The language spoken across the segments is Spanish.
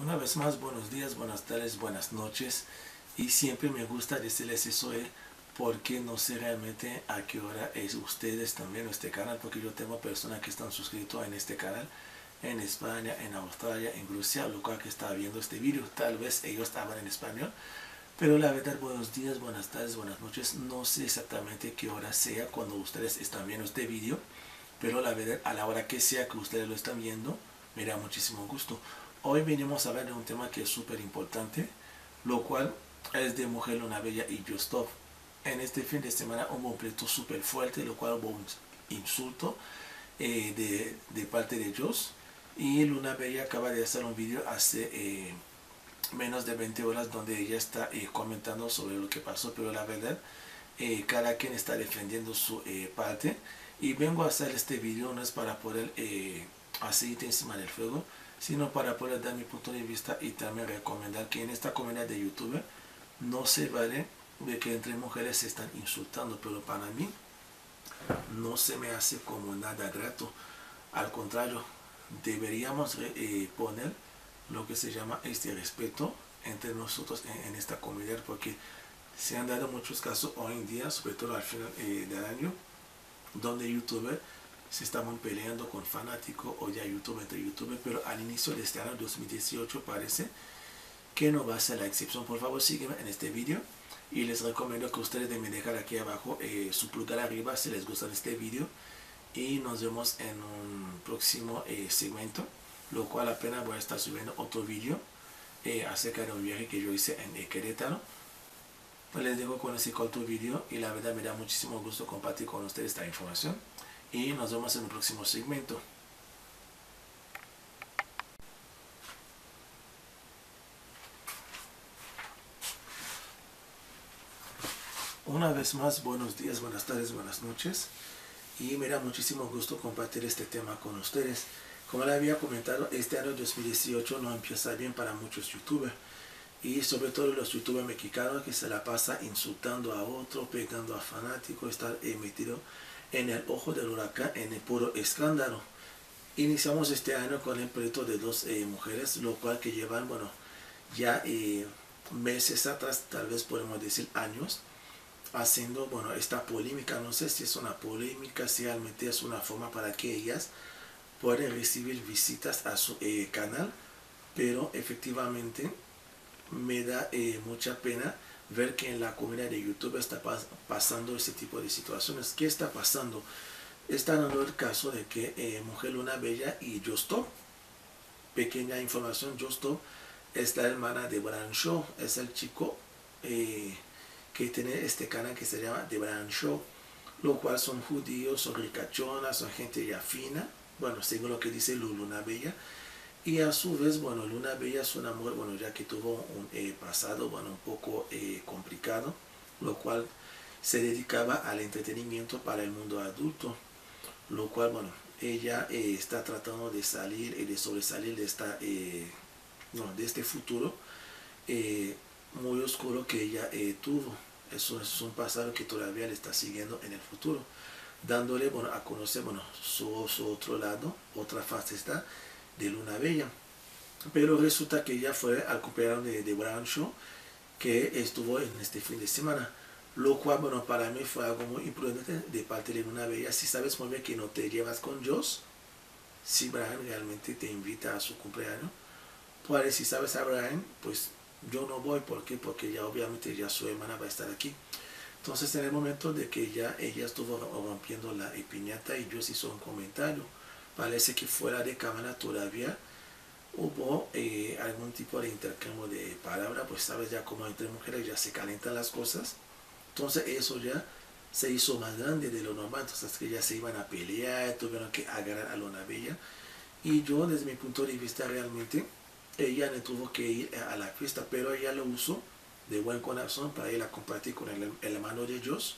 Una vez más, buenos días, buenas tardes, buenas noches. Y siempre me gusta decirles eso eh, porque no sé realmente a qué hora es ustedes también en este canal, porque yo tengo personas que están suscritos en este canal en España, en Australia, en Rusia, lo cual que está viendo este vídeo. Tal vez ellos hablan en español, pero la verdad, buenos días, buenas tardes, buenas noches. No sé exactamente qué hora sea cuando ustedes están viendo este vídeo, pero la verdad, a la hora que sea que ustedes lo están viendo, me da muchísimo gusto. Hoy venimos a hablar de un tema que es súper importante, lo cual es de Mujer Luna Bella y Justop. En este fin de semana hubo un pleito súper fuerte, lo cual hubo un insulto eh, de, de, parte de Joss. Y Luna Bella acaba de hacer un vídeo hace eh, menos de 20 horas donde ella está eh, comentando sobre lo que pasó, pero la verdad, cada quien está defendiendo su parte. Y vengo a hacer este vídeo no es para poder aceite encima del fuego, sino para poder dar mi punto de vista y también recomendar que en esta comunidad de YouTube no se vale de que entre mujeres se están insultando, pero para mí no se me hace como nada grato. Al contrario, deberíamos eh, poner lo que se llama este respeto entre nosotros en, esta comunidad, porque se han dado muchos casos hoy en día, sobre todo al final eh, del año, donde YouTube se estaban peleando con fanáticos o ya YouTube entre YouTube, pero al inicio de este año 2018 parece que no va a ser la excepción. Por favor sígueme en este vídeo y les recomiendo que ustedes me dejar aquí abajo eh, su pulgar arriba si les gusta este vídeo y nos vemos en un próximo eh, segmento, lo cual apenas voy a estar subiendo otro vídeo eh, acerca de un viaje que yo hice en Querétaro. Pues les dejo con ese corto vídeo y la verdad me da muchísimo gusto compartir con ustedes esta información y nos vemos en el próximo segmento. Una vez más, buenos días, buenas tardes, buenas noches. Y me da muchísimo gusto compartir este tema con ustedes. Como le había comentado, este año 2018 no empieza bien para muchos youtubers. Y sobre todo los youtubers mexicanos que se la pasa insultando a otro, pegando a fanáticos, estar emitido en el ojo del huracán, en el puro escándalo. Iniciamos este año con el proyecto de dos eh, mujeres, lo cual que llevan, bueno, ya eh, meses atrás, tal vez podemos decir años, haciendo, bueno, esta polémica. No sé si es una polémica, si realmente es una forma para que ellas puedan recibir visitas a su eh, canal, pero efectivamente me da mucha pena ver que en la comunidad de YouTube está pasando ese tipo de situaciones. ¿Qué está pasando? Está dando el caso de que eh, Mujer Luna Bella y Justo, pequeña información, Justo es la hermana de Bran Show, es el chico eh, que tiene este canal que se llama The Bran Show, lo cual son judíos, son ricachonas, son gente ya fina, bueno, según lo que dice Luna Bella, y a su vez, bueno, Luna Bella es una mujer, bueno, ya que tuvo un eh, pasado, bueno, un poco eh, complicado, lo cual se dedicaba al entretenimiento para el mundo adulto, lo cual, bueno, ella eh, está tratando de salir y de sobresalir de, esta, no, de este futuro muy oscuro que ella tuvo. Eso es un pasado que todavía le está siguiendo en el futuro, dándole, bueno, a conocer, bueno, su, su otro lado, otra fase está de Luna Bella. Pero resulta que ella fue al cumpleaños de, de Brown Show que estuvo en este fin de semana. Lo cual, bueno, para mí fue algo muy imprudente de parte de Luna Bella. Si sabes muy bien que no te llevas con Joss, si Brian realmente te invita a su cumpleaños, pues si sabes a Brian, pues yo no voy. ¿Por qué? Porque ya obviamente ya su hermana va a estar aquí. Entonces en el momento de que ya ella estuvo rompiendo la piñata y Joss hizo un comentario parece que fuera de cámara todavía hubo eh, algún tipo de intercambio de palabras, pues sabes ya como entre mujeres ya se calientan las cosas. Entonces eso ya se hizo más grande de lo normal, entonces que ya se iban a pelear, tuvieron que agarrar a Lona Bella. Y yo desde mi punto de vista realmente, ella no tuvo que ir a la fiesta, pero ella lo usó de buen corazón para ir a compartir con el, el hermano de Dios,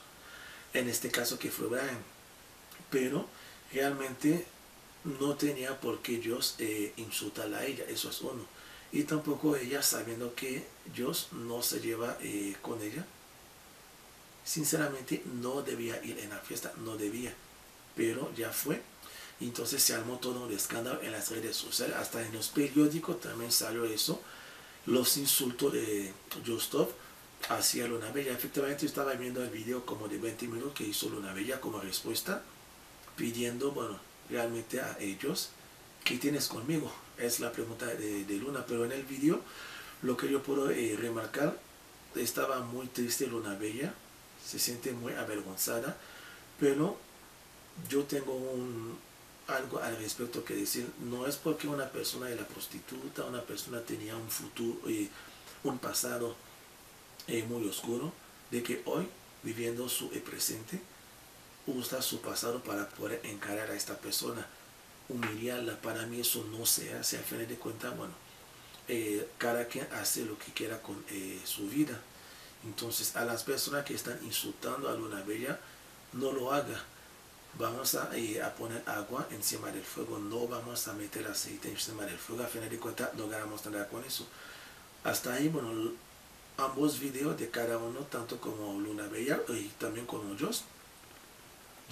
en este caso que fue Brian. Pero realmente no tenía por qué Dios eh, insultarla a ella, eso es uno. Y tampoco ella sabiendo que Dios no se lleva eh, con ella. Sinceramente no debía ir en la fiesta, no debía. Pero ya fue. Entonces se armó todo un escándalo en las redes sociales, hasta en los periódicos también salió eso, los insultos de Justov hacia Luna Bella. Efectivamente estaba viendo el video como de 20 minutos que hizo Luna Bella como respuesta, pidiendo, bueno, realmente a ellos, ¿qué tienes conmigo? Es la pregunta de, Luna, pero en el video lo que yo puedo eh, remarcar, estaba muy triste Luna Bella, se siente muy avergonzada, pero yo tengo un, algo al respecto que decir, no es porque una persona era prostituta, una persona tenía un futuro, eh, un pasado eh, muy oscuro, de que hoy, viviendo su presente, usa su pasado para poder encarar a esta persona, humillarla. Para mí eso no se hace, al final de cuentas, bueno, eh, cada quien hace lo que quiera con su vida. Entonces, a las personas que están insultando a Luna Bella, no lo haga vamos eh, a, poner agua encima del fuego, no vamos a meter aceite encima del fuego, a final de cuentas no ganamos nada con eso. Hasta ahí, bueno, ambos videos de cada uno, tanto como Luna Bella y también como Joss,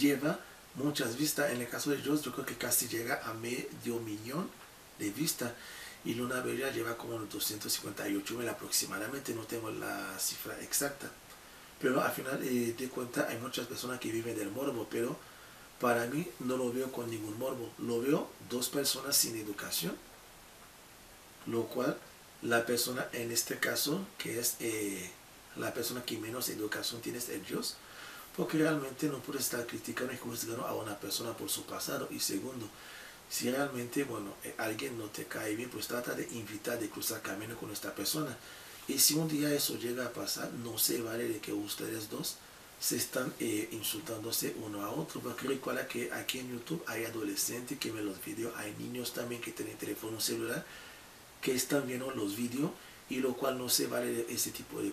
lleva muchas vistas. En el caso de Joss, yo creo que casi llega a medio millón de vistas. Y Luna Bella lleva como 258 mil aproximadamente, no tengo la cifra exacta. Pero al final eh, de cuentas hay muchas personas que viven del morbo, pero para mí no lo veo con ningún morbo. Lo veo dos personas sin educación, lo cual la persona en este caso, que es eh, la persona que menos educación tiene es Dios, porque realmente no puede estar criticando y juzgando a una persona por su pasado. Y segundo, si realmente, bueno, eh, alguien no te cae bien, pues trata de invitar, de cruzar camino con esta persona. Y si un día eso llega a pasar, no se vale de que ustedes dos se están eh, insultándose uno a otro. Porque recuerda que aquí en YouTube hay adolescentes que ven los videos, hay niños también que tienen teléfono celular que están viendo los vídeos y lo cual no se vale ese tipo de